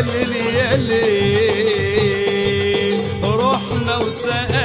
ليالي ليالي رحنا وسألنا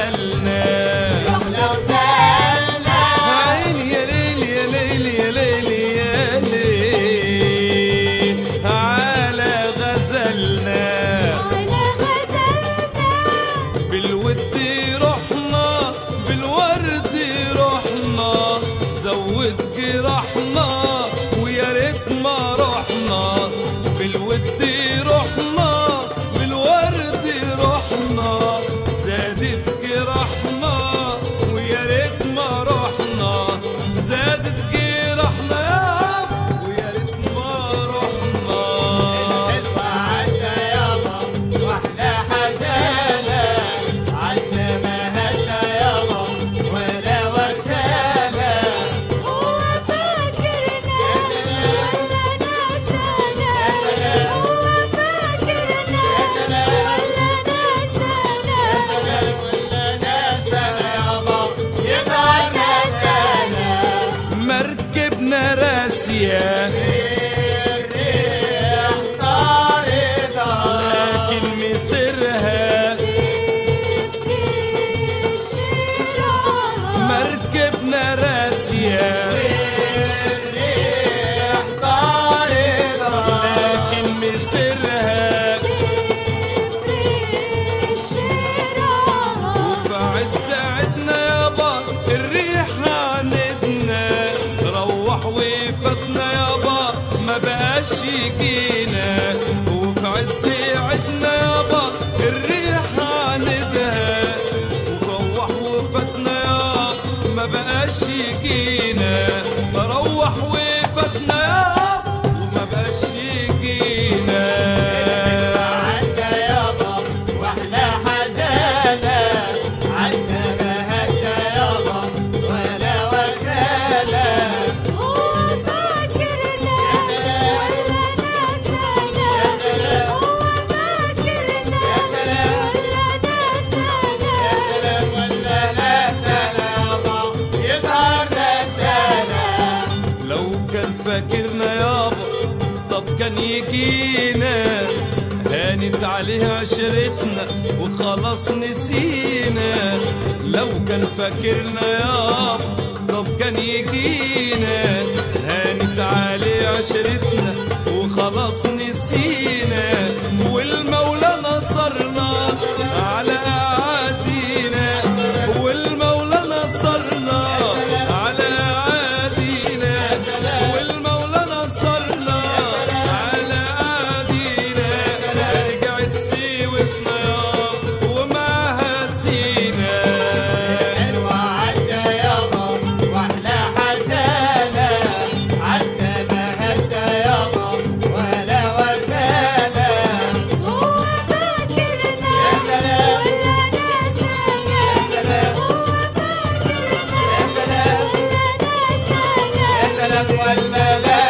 علينا يجينا هانت عليه عشرتنا وخلاص نسينا. لو كان فاكرنا ياب طب كان يجينا هانت عليه عشرتنا وخلاص نسينا. والمولانا da